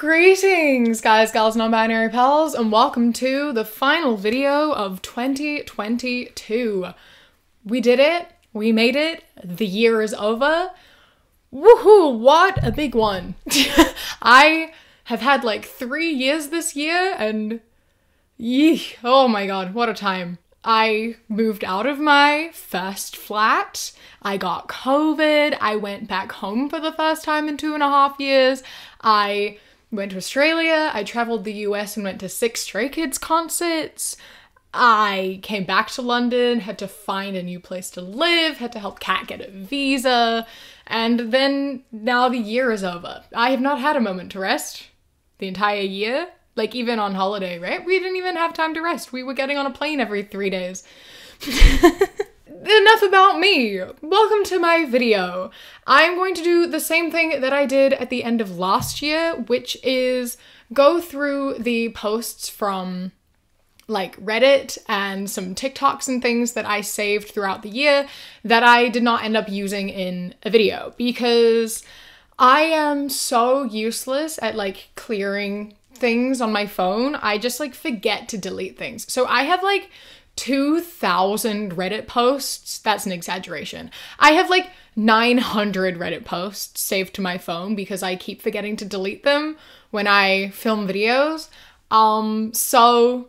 Greetings, guys, gals, non binary pals, and welcome to the final video of 2022. We did it, we made it, the year is over. Woohoo, what a big one! I have had like three years this year, and yee, oh my god, what a time. I moved out of my first flat. I got COVID. I went back home for the first time in two and a half years. I went to Australia. I traveled the US and went to six Stray Kids concerts. I came back to London, had to find a new place to live, had to help Kat get a visa, and then now the year is over. I have not had a moment to rest the entire year like even on holiday, right? We didn't even have time to rest. We were getting on a plane every three days. Enough about me. Welcome to my video. I'm going to do the same thing that I did at the end of last year, which is go through the posts from like Reddit and some TikToks and things that I saved throughout the year that I did not end up using in a video because I am so useless at like clearing things on my phone, I just like forget to delete things. So I have like 2,000 Reddit posts. That's an exaggeration. I have like 900 Reddit posts saved to my phone because I keep forgetting to delete them when I film videos. Um, so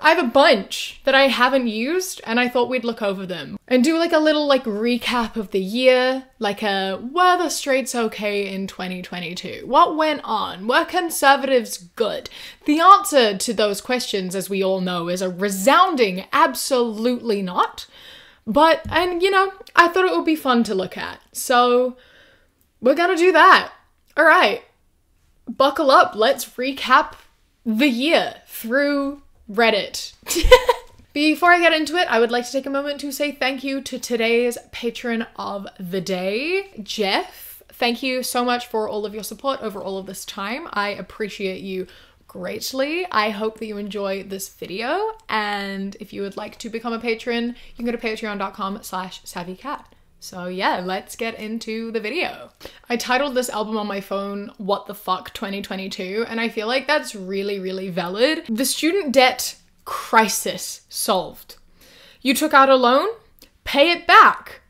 I have a bunch that I haven't used and I thought we'd look over them and do like a little like recap of the year, like a were the straights okay in 2022? What went on? Were conservatives good? The answer to those questions, as we all know, is a resounding absolutely not. But, and you know, I thought it would be fun to look at. So we're gonna do that. All right, buckle up. Let's recap the year through Reddit. Before I get into it, I would like to take a moment to say thank you to today's patron of the day, Jeff. Thank you so much for all of your support over all of this time. I appreciate you greatly. I hope that you enjoy this video. And if you would like to become a patron, you can go to patreon.com slash savvycat. So yeah, let's get into the video. I titled this album on my phone, What the Fuck 2022, and I feel like that's really, really valid. The student debt crisis solved. You took out a loan? Pay it back.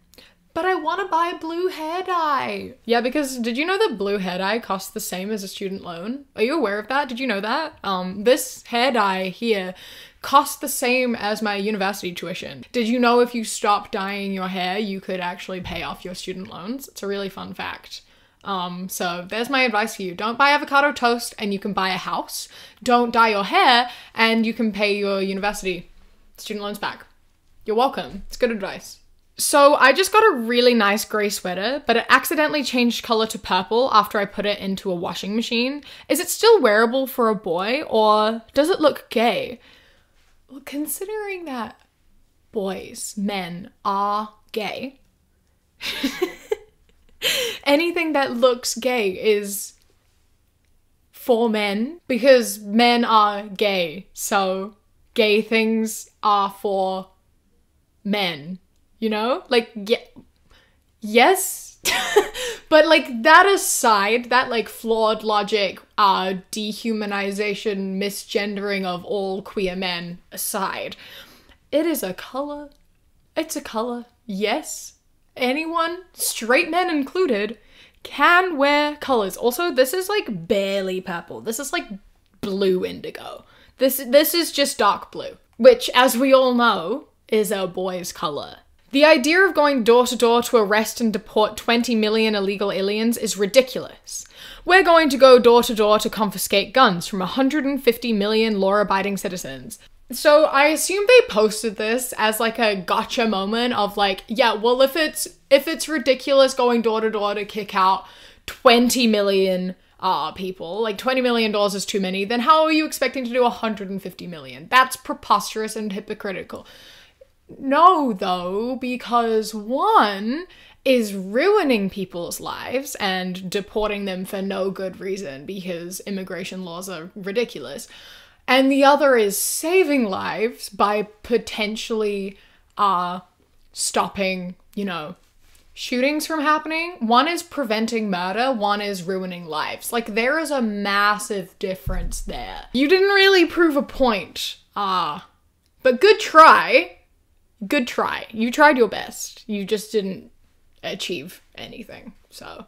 But I want to buy a blue hair dye. Yeah, because did you know that blue hair dye costs the same as a student loan? Are you aware of that? Did you know that? Um, this hair dye here cost the same as my university tuition. Did you know if you stop dyeing your hair, you could actually pay off your student loans? It's a really fun fact. Um, so there's my advice for you. Don't buy avocado toast and you can buy a house. Don't dye your hair and you can pay your university student loans back. You're welcome. It's good advice. So I just got a really nice grey sweater, but it accidentally changed colour to purple after I put it into a washing machine. Is it still wearable for a boy or does it look gay? Well, considering that boys, men, are gay, anything that looks gay is for men because men are gay. So gay things are for men, you know? Like, yeah, yes. but like that aside, that like flawed logic, uh, dehumanization, misgendering of all queer men aside, it is a color. It's a color. Yes, anyone, straight men included, can wear colors. Also, this is like barely purple. This is like blue indigo. This this is just dark blue, which as we all know is a boy's color. The idea of going door to door to arrest and deport 20 million illegal aliens is ridiculous. We're going to go door to door to confiscate guns from 150 million law abiding citizens. So I assume they posted this as like a gotcha moment of like, yeah, well if it's if it's ridiculous going door to door to kick out 20 million uh, people, like 20 million dollars is too many, then how are you expecting to do 150 million? That's preposterous and hypocritical. No, though, because one is ruining people's lives and deporting them for no good reason because immigration laws are ridiculous. And the other is saving lives by potentially uh stopping, you know, shootings from happening. One is preventing murder, one is ruining lives. Like, there is a massive difference there. You didn't really prove a point. Ah. But good try. Good try. You tried your best. You just didn't achieve anything. So.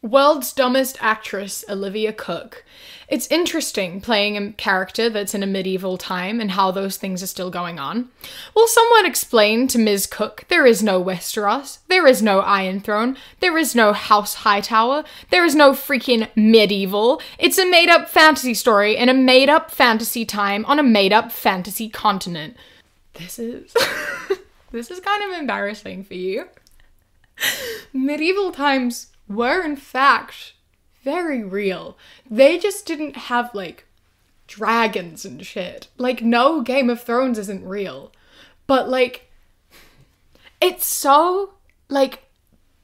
World's Dumbest Actress, Olivia Cooke. It's interesting playing a character that's in a medieval time and how those things are still going on. Will someone explain to Ms. Cooke there is no Westeros, there is no Iron Throne, there is no House Hightower, there is no freaking medieval. It's a made up fantasy story in a made up fantasy time on a made up fantasy continent. This is. this is kind of embarrassing for you. medieval times were in fact very real. They just didn't have like dragons and shit. Like, no Game of Thrones isn't real. But like, it's so like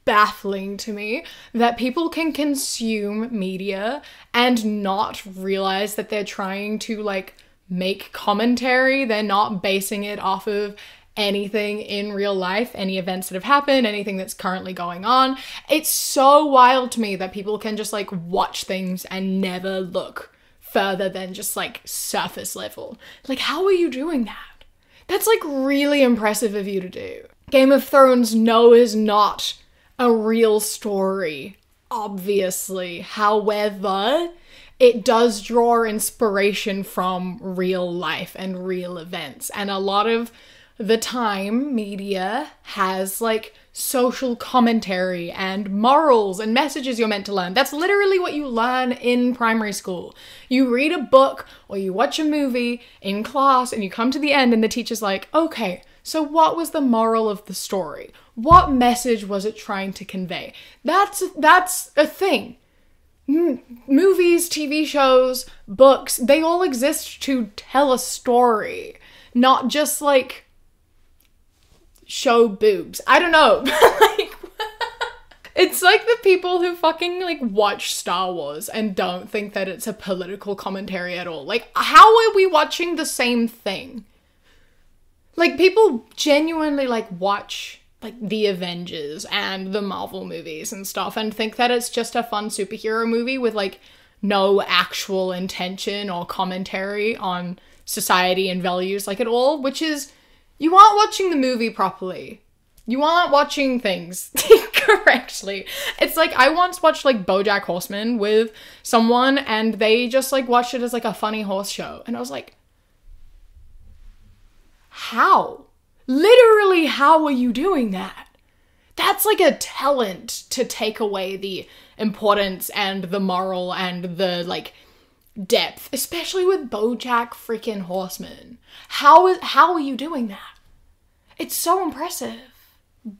baffling to me that people can consume media and not realize that they're trying to like make commentary. They're not basing it off of anything in real life, any events that have happened, anything that's currently going on. It's so wild to me that people can just like watch things and never look further than just like surface level. Like, how are you doing that? That's like really impressive of you to do. Game of Thrones, no, is not a real story, obviously. However, it does draw inspiration from real life and real events. And a lot of the time media has like social commentary and morals and messages you're meant to learn. That's literally what you learn in primary school. You read a book or you watch a movie in class and you come to the end and the teacher's like, okay, so what was the moral of the story? What message was it trying to convey? That's that's a thing. Movies, TV shows, books, they all exist to tell a story, not just like show boobs. I don't know. like It's like the people who fucking like watch Star Wars and don't think that it's a political commentary at all. Like how are we watching the same thing? Like people genuinely like watch like the Avengers and the Marvel movies and stuff and think that it's just a fun superhero movie with like no actual intention or commentary on society and values like at all, which is you aren't watching the movie properly. You aren't watching things correctly. It's like I once watched like BoJack Horseman with someone and they just like watched it as like a funny horse show and I was like how? Literally how are you doing that? That's like a talent to take away the importance and the moral and the like depth, especially with BoJack freaking Horseman. How is how are you doing that? It's so impressive.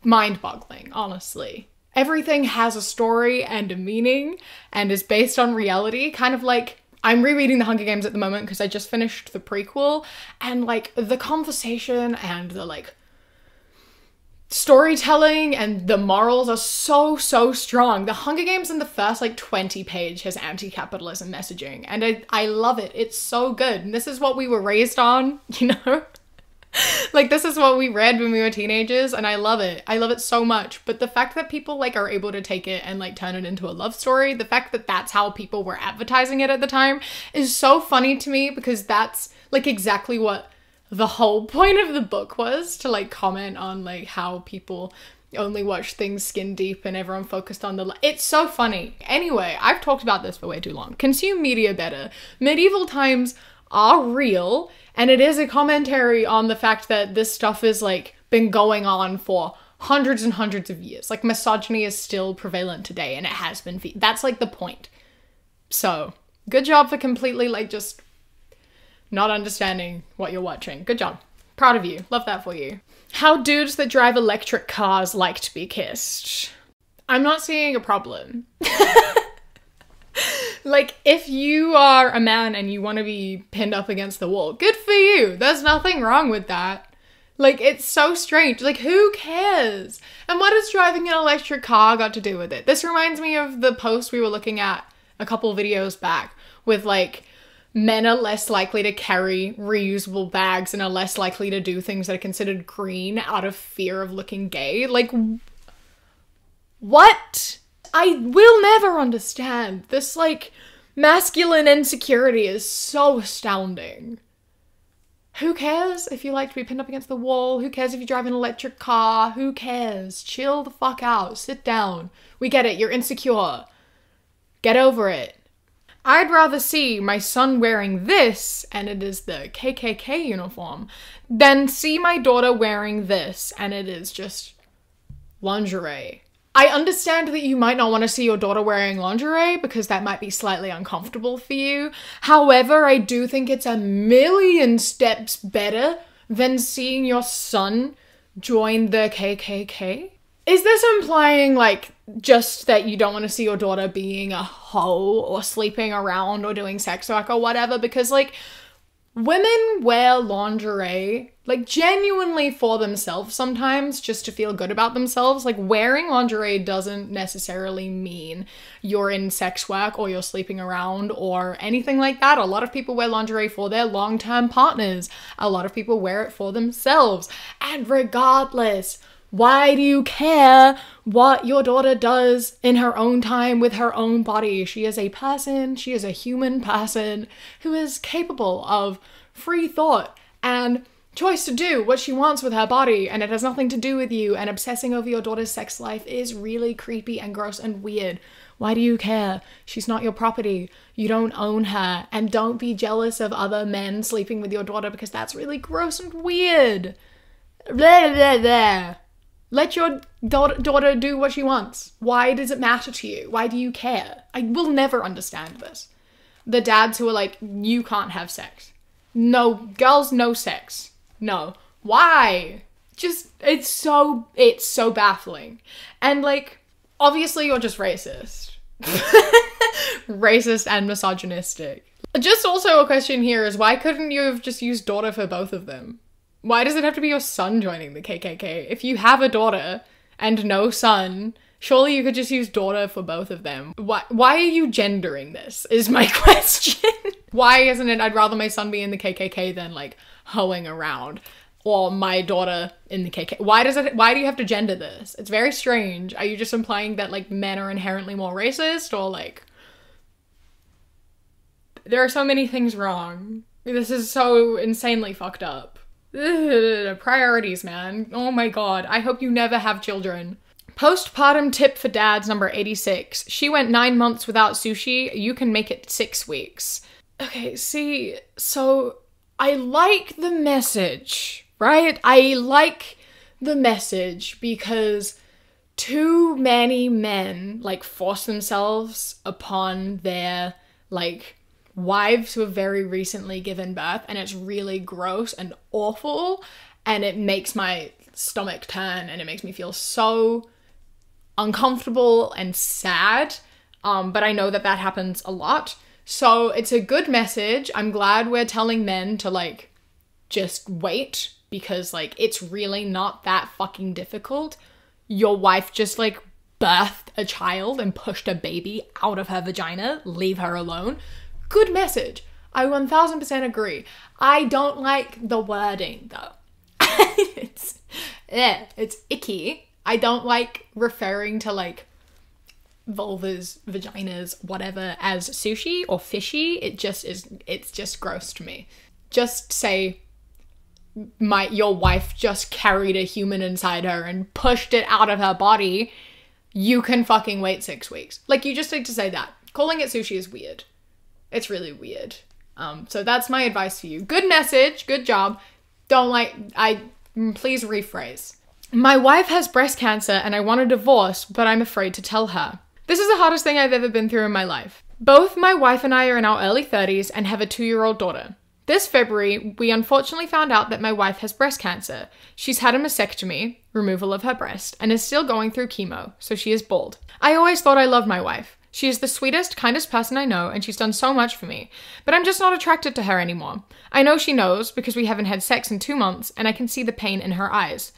Mind-boggling, honestly. Everything has a story and a meaning and is based on reality, kind of like I'm rereading The Hunger Games at the moment because I just finished the prequel and like the conversation and the like storytelling and the morals are so so strong. The Hunger Games in the first like 20 page has anti-capitalism messaging and I I love it. It's so good. And this is what we were raised on, you know? Like this is what we read when we were teenagers and I love it. I love it so much. But the fact that people like are able to take it and like turn it into a love story, the fact that that's how people were advertising it at the time is so funny to me because that's like exactly what the whole point of the book was to like comment on like how people only watch things skin deep and everyone focused on the it's so funny anyway i've talked about this for way too long consume media better medieval times are real and it is a commentary on the fact that this stuff is like been going on for hundreds and hundreds of years like misogyny is still prevalent today and it has been that's like the point so good job for completely like just not understanding what you're watching. Good job. Proud of you. Love that for you. How dudes that drive electric cars like to be kissed. I'm not seeing a problem. like, if you are a man and you want to be pinned up against the wall, good for you. There's nothing wrong with that. Like, it's so strange. Like, who cares? And what has driving an electric car got to do with it? This reminds me of the post we were looking at a couple videos back with, like, men are less likely to carry reusable bags and are less likely to do things that are considered green out of fear of looking gay. Like, What? I will never understand. This, like, masculine insecurity is so astounding. Who cares if you like to be pinned up against the wall? Who cares if you drive an electric car? Who cares? Chill the fuck out. Sit down. We get it. You're insecure. Get over it. I'd rather see my son wearing this, and it is the KKK uniform, than see my daughter wearing this, and it is just lingerie. I understand that you might not want to see your daughter wearing lingerie because that might be slightly uncomfortable for you. However, I do think it's a million steps better than seeing your son join the KKK. Is this implying, like, just that you don't want to see your daughter being a hoe or sleeping around or doing sex work or whatever? Because, like, women wear lingerie like genuinely for themselves sometimes just to feel good about themselves. Like wearing lingerie doesn't necessarily mean you're in sex work or you're sleeping around or anything like that. A lot of people wear lingerie for their long-term partners. A lot of people wear it for themselves. And regardless why do you care what your daughter does in her own time with her own body? She is a person, she is a human person who is capable of free thought and choice to do what she wants with her body, and it has nothing to do with you. And obsessing over your daughter's sex life is really creepy and gross and weird. Why do you care? She's not your property. You don't own her. And don't be jealous of other men sleeping with your daughter because that's really gross and weird. Blah, blah, blah. Let your daughter, do what she wants. Why does it matter to you? Why do you care? I will never understand this. The dads who are like, you can't have sex. No, girls, no sex. No. Why? Just, it's so, it's so baffling. And like, obviously you're just racist. racist and misogynistic. Just also a question here is why couldn't you have just used daughter for both of them? Why does it have to be your son joining the KKK? If you have a daughter and no son, surely you could just use daughter for both of them. Why, why are you gendering this? Is my question. why isn't it I'd rather my son be in the KKK than like hoeing around? Or my daughter in the KKK. Why does it why do you have to gender this? It's very strange. Are you just implying that like men are inherently more racist or like there are so many things wrong. This is so insanely fucked up. Ugh, priorities, man. Oh my god. I hope you never have children. Postpartum tip for dads number 86. She went nine months without sushi. You can make it six weeks. Okay, see, so I like the message, right? I like the message because too many men like force themselves upon their like wives who have very recently given birth and it's really gross and awful and it makes my stomach turn and it makes me feel so uncomfortable and sad. Um, but i know that that happens a lot. So it's a good message. I'm glad we're telling men to like just wait because like it's really not that fucking difficult. Your wife just like birthed a child and pushed a baby out of her vagina leave her alone Good message. I 1000% agree. I don't like the wording though. it's yeah, it's icky. I don't like referring to like vulvas, vaginas, whatever as sushi or fishy. It just is it's just gross to me. Just say my your wife just carried a human inside her and pushed it out of her body. You can fucking wait 6 weeks. Like you just need to say that. Calling it sushi is weird. It's really weird. Um, so that's my advice for you. Good message, good job. Don't like, I, mm, please rephrase. My wife has breast cancer and I want a divorce, but I'm afraid to tell her. This is the hardest thing I've ever been through in my life. Both my wife and I are in our early 30s and have a two year old daughter. This February, we unfortunately found out that my wife has breast cancer. She's had a mastectomy, removal of her breast, and is still going through chemo, so she is bald. I always thought I loved my wife. She is the sweetest, kindest person I know, and she's done so much for me. But I'm just not attracted to her anymore. I know she knows because we haven't had sex in two months, and I can see the pain in her eyes.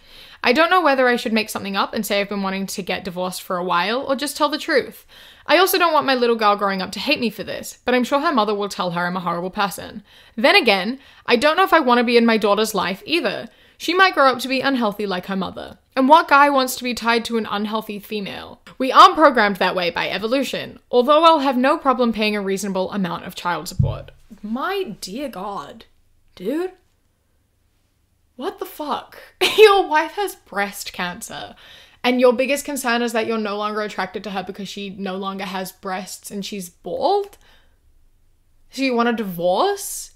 I don't know whether I should make something up and say I've been wanting to get divorced for a while, or just tell the truth. I also don't want my little girl growing up to hate me for this, but I'm sure her mother will tell her I'm a horrible person. Then again, I don't know if I want to be in my daughter's life either. She might grow up to be unhealthy like her mother. And what guy wants to be tied to an unhealthy female? We aren't programmed that way by evolution, although I'll have no problem paying a reasonable amount of child support. My dear God, dude. What the fuck? your wife has breast cancer, and your biggest concern is that you're no longer attracted to her because she no longer has breasts and she's bald? So you want a divorce?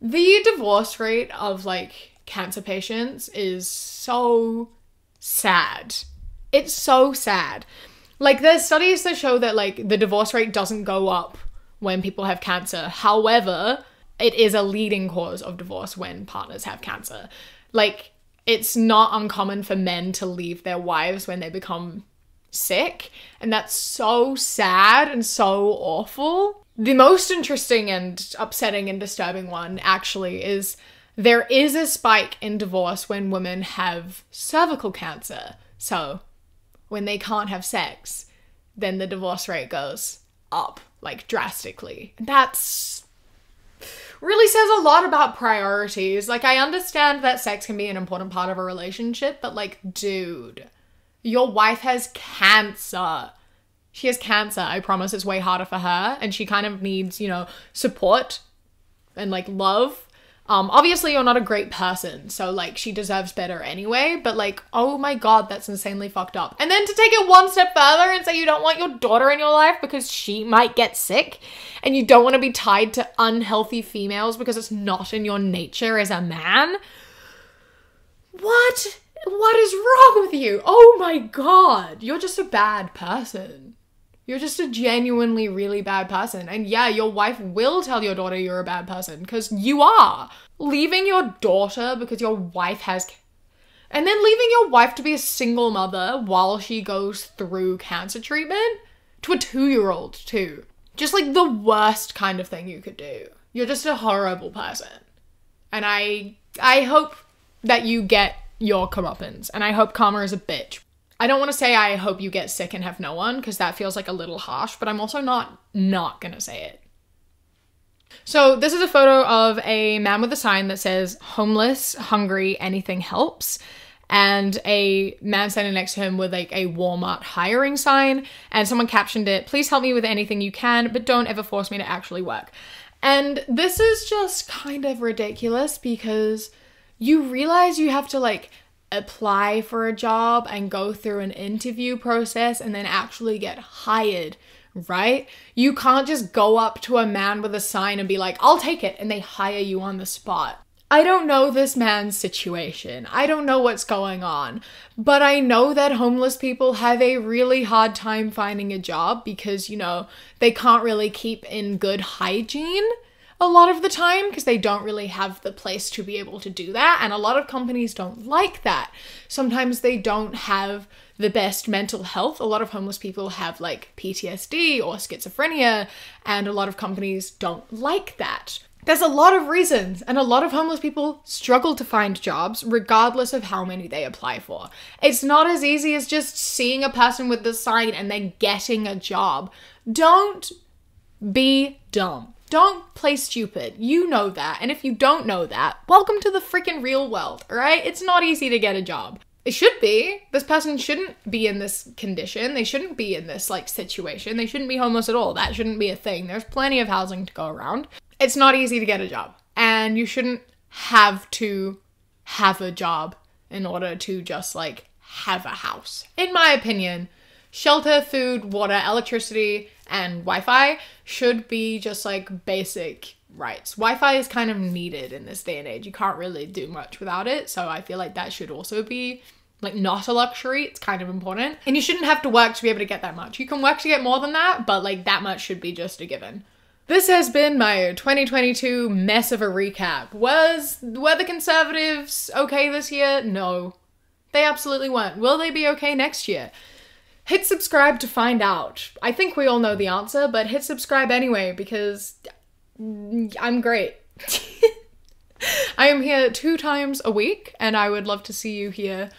The divorce rate of like cancer patients is so sad. It's so sad. Like there's studies that show that like the divorce rate doesn't go up when people have cancer. However, it is a leading cause of divorce when partners have cancer. Like it's not uncommon for men to leave their wives when they become sick, and that's so sad and so awful. The most interesting and upsetting and disturbing one actually is there is a spike in divorce when women have cervical cancer. So, when they can't have sex, then the divorce rate goes up like drastically. That's really says a lot about priorities. Like, I understand that sex can be an important part of a relationship, but like, dude, your wife has cancer. She has cancer. I promise it's way harder for her. And she kind of needs, you know, support and like love. Um, obviously, you're not a great person, so like she deserves better anyway. But like, oh my god, that's insanely fucked up. And then to take it one step further and say you don't want your daughter in your life because she might get sick, and you don't want to be tied to unhealthy females because it's not in your nature as a man. What? What is wrong with you? Oh my god, you're just a bad person. You're just a genuinely really bad person. And yeah, your wife will tell your daughter you're a bad person because you are. Leaving your daughter because your wife has. And then leaving your wife to be a single mother while she goes through cancer treatment to a two year old, too. Just like the worst kind of thing you could do. You're just a horrible person. And I I hope that you get your comeuppance. And I hope karma is a bitch. I don't want to say I hope you get sick and have no one because that feels like a little harsh, but I'm also not not going to say it. So, this is a photo of a man with a sign that says homeless, hungry, anything helps and a man standing next to him with like a Walmart hiring sign and someone captioned it, "Please help me with anything you can, but don't ever force me to actually work." And this is just kind of ridiculous because you realize you have to like apply for a job and go through an interview process and then actually get hired, right? You can't just go up to a man with a sign and be like, I'll take it, and they hire you on the spot. I don't know this man's situation. I don't know what's going on. But I know that homeless people have a really hard time finding a job because, you know, they can't really keep in good hygiene a lot of the time because they don't really have the place to be able to do that. And a lot of companies don't like that. Sometimes they don't have the best mental health. A lot of homeless people have like PTSD or schizophrenia, and a lot of companies don't like that. There's a lot of reasons, and a lot of homeless people struggle to find jobs regardless of how many they apply for. It's not as easy as just seeing a person with the sign and then getting a job. Don't be dumb. Don't play stupid. You know that. And if you don't know that, welcome to the freaking real world, alright? It's not easy to get a job. It should be. This person shouldn't be in this condition. They shouldn't be in this like situation. They shouldn't be homeless at all. That shouldn't be a thing. There's plenty of housing to go around. It's not easy to get a job. And you shouldn't have to have a job in order to just like have a house. In my opinion, shelter, food, water, electricity, and Wi Fi should be just like basic rights. Wi Fi is kind of needed in this day and age. You can't really do much without it. So I feel like that should also be like not a luxury. It's kind of important. And you shouldn't have to work to be able to get that much. You can work to get more than that, but like that much should be just a given. This has been my 2022 mess of a recap. Was were the conservatives okay this year? No. They absolutely weren't. Will they be okay next year? Hit subscribe to find out. I think we all know the answer, but hit subscribe anyway because I'm great. I am here two times a week and I would love to see you here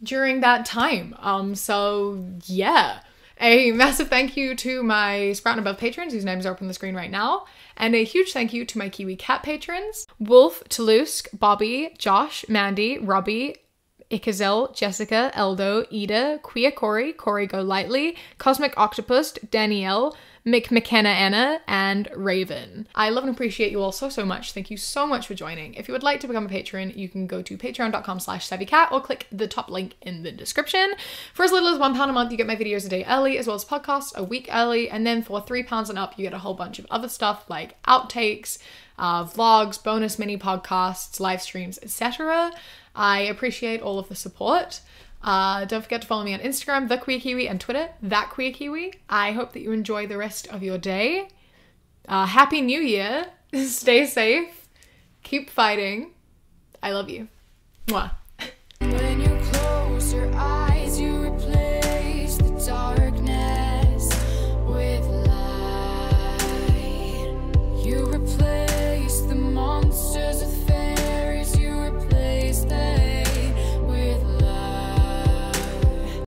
during that time. Um so yeah. A massive thank you to my Sprout and Above patrons, whose names are up on the screen right now. And a huge thank you to my Kiwi Cat patrons Wolf, Toulouse, Bobby, Josh, Mandy, Robbie, Ikazel, Jessica, Eldo, Ida, Queer Corey, Corey Go Lightly, Cosmic Octopus, Danielle, Mick McKenna Anna, and Raven. I love and appreciate you all so, so much. Thank you so much for joining. If you would like to become a patron, you can go to patreon.com slash savvycat or click the top link in the description. For as little as one pound a month, you get my videos a day early, as well as podcasts a week early. And then for three pounds and up, you get a whole bunch of other stuff like outtakes, uh, vlogs, bonus mini podcasts, live streams, etc. I appreciate all of the support. Uh, don't forget to follow me on Instagram, The Queer Kiwi, and Twitter, That Queer Kiwi. I hope that you enjoy the rest of your day. Uh, Happy New Year. Stay safe. Keep fighting. I love you. Mwah.